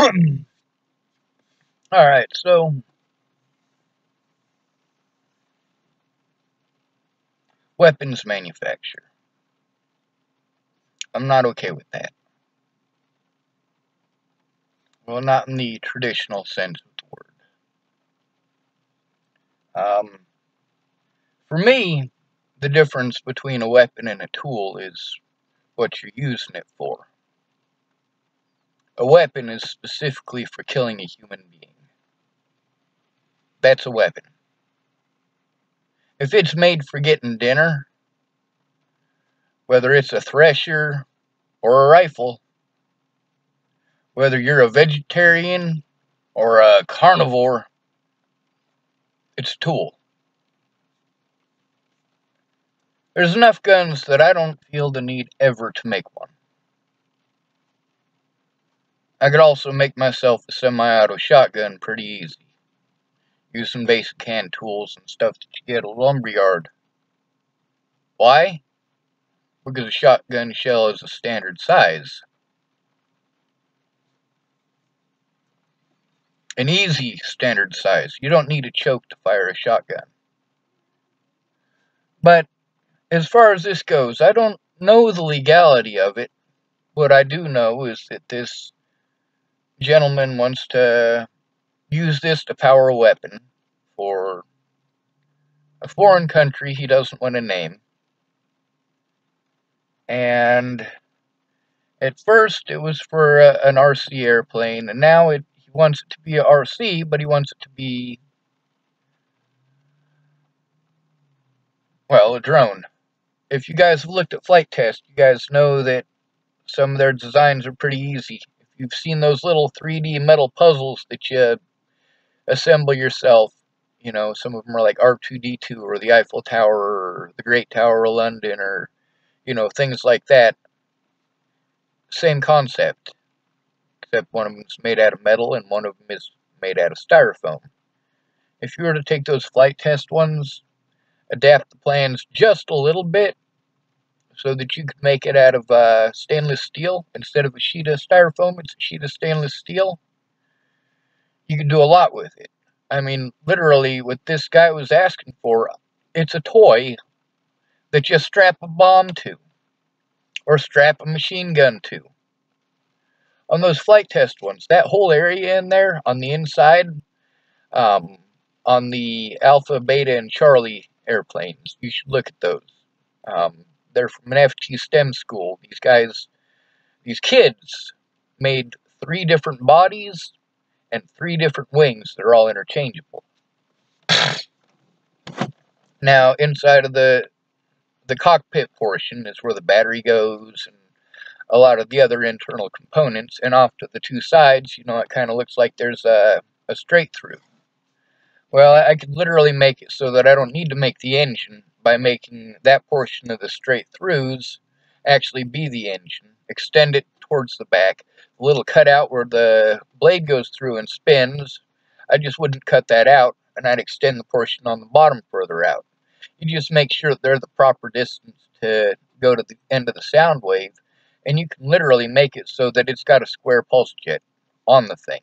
Alright, so weapons manufacture. I'm not okay with that. Well, not in the traditional sense of the word. Um, for me, the difference between a weapon and a tool is what you're using it for. A weapon is specifically for killing a human being. That's a weapon. If it's made for getting dinner, whether it's a thresher or a rifle, whether you're a vegetarian or a carnivore, it's a tool. There's enough guns that I don't feel the need ever to make one. I could also make myself a semi-auto shotgun pretty easy. Use some basic hand tools and stuff that you get at a lumberyard. Why? Because a shotgun shell is a standard size. An easy standard size. You don't need a choke to fire a shotgun. But as far as this goes, I don't know the legality of it. What I do know is that this gentleman wants to use this to power a weapon for a foreign country he doesn't want to name. And at first it was for a, an RC airplane, and now it, he wants it to be a RC, but he wants it to be, well, a drone. If you guys have looked at Flite Test, you guys know that some of their designs are pretty easy. You've seen those little 3D metal puzzles that you assemble yourself, you know, some of them are like R2D2 or the Eiffel Tower or the Great Tower of London or, you know, things like that. Same concept, except one of them is made out of metal and one of them is made out of styrofoam. If you were to take those Flite Test ones, adapt the plans just a little bit so that you could make it out of uh, stainless steel instead of a sheet of styrofoam, it's a sheet of stainless steel. You can do a lot with it. I mean, literally, what this guy was asking for, it's a toy that you strap a bomb to or strap a machine gun to. On those Flite Test ones, that whole area in there on the inside, um, on the Alpha, Beta, and Charlie airplanes, you should look at those. Um, they're from an FT STEM school. These guys, these kids, made three different bodies and three different wings. They're all interchangeable. now, inside of the the cockpit portion is where the battery goes and a lot of the other internal components. And off to the two sides, you know, it kind of looks like there's a, a straight through. Well, I could literally make it so that I don't need to make the engine by making that portion of the straight throughs actually be the engine. Extend it towards the back. The little cutout where the blade goes through and spins, I just wouldn't cut that out and I'd extend the portion on the bottom further out. You just make sure they're the proper distance to go to the end of the sound wave and you can literally make it so that it's got a square pulse jet on the thing.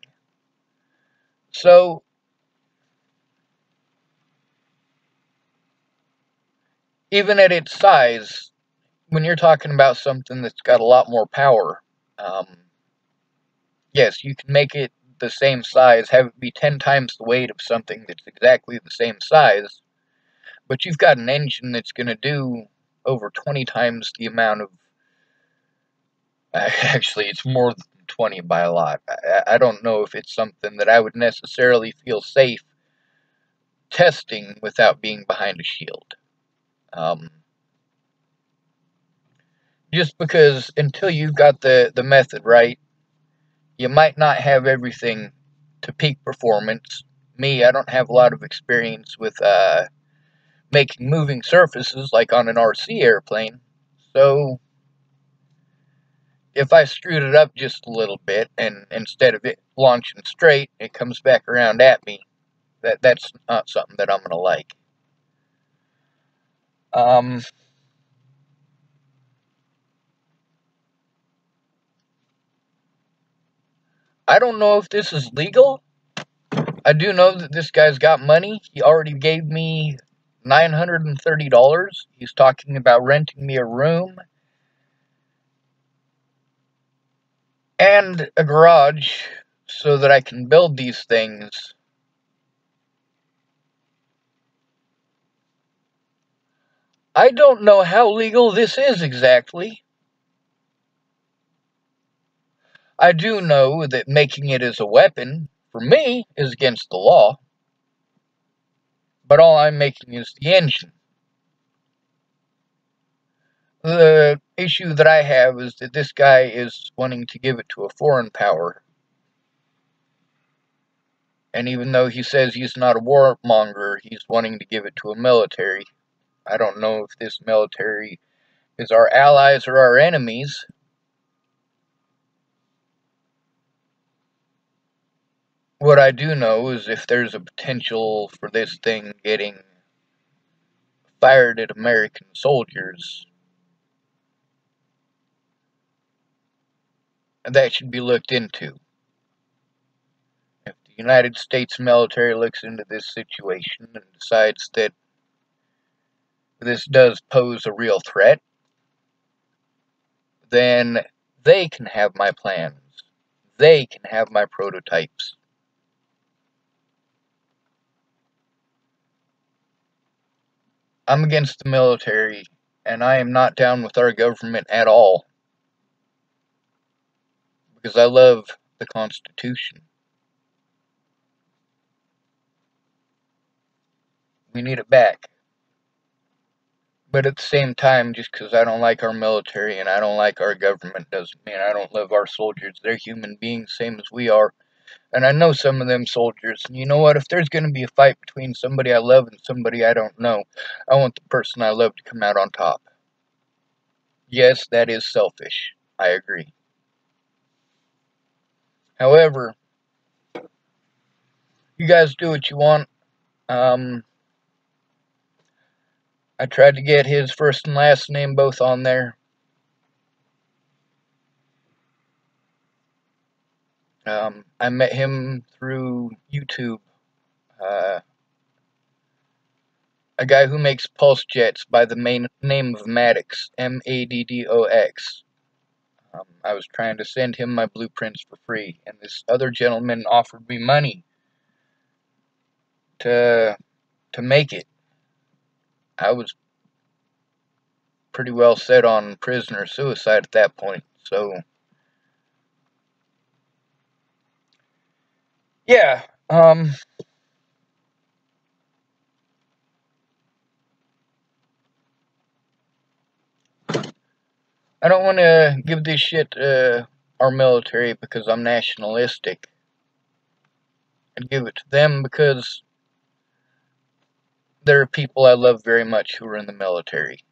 So even at its size, when you're talking about something that's got a lot more power, um, yes, you can make it the same size, have it be 10 times the weight of something that's exactly the same size, but you've got an engine that's going to do over 20 times the amount of. Actually, it's more than 20 by a lot. I, I don't know if it's something that I would necessarily feel safe testing without being behind a shield. Um, just because until you've got the, the method right, you might not have everything to peak performance. Me, I don't have a lot of experience with uh, making moving surfaces like on an RC airplane. So, if I screwed it up just a little bit and instead of it launching straight, it comes back around at me, that, that's not something that I'm going to like. Um, I don't know if this is legal. I do know that this guy's got money. He already gave me $930. He's talking about renting me a room and a garage so that I can build these things. I don't know how legal this is exactly. I do know that making it as a weapon, for me, is against the law. But all I'm making is the engine. The issue that I have is that this guy is wanting to give it to a foreign power. And even though he says he's not a warmonger, he's wanting to give it to a military. I don't know if this military is our allies or our enemies. What I do know is if there's a potential for this thing getting fired at American soldiers, that should be looked into. If the United States military looks into this situation and decides that this does pose a real threat, then they can have my plans. They can have my prototypes. I'm against the military, and I am not down with our government at all. Because I love the Constitution. We need it back. But at the same time, just because I don't like our military and I don't like our government doesn't mean I don't love our soldiers. They're human beings, same as we are. And I know some of them soldiers. And you know what? If there's going to be a fight between somebody I love and somebody I don't know, I want the person I love to come out on top. Yes, that is selfish. I agree. However, you guys do what you want. Um, I tried to get his first and last name both on there. Um, I met him through YouTube. Uh, a guy who makes pulse jets by the main name of Maddox, M A D D O X. Um, I was trying to send him my blueprints for free, and this other gentleman offered me money to to make it. I was pretty well set on prisoner suicide at that point, so yeah, um, I don't want to give this shit uh, our military because I'm nationalistic. And give it to them because there are people I love very much who are in the military.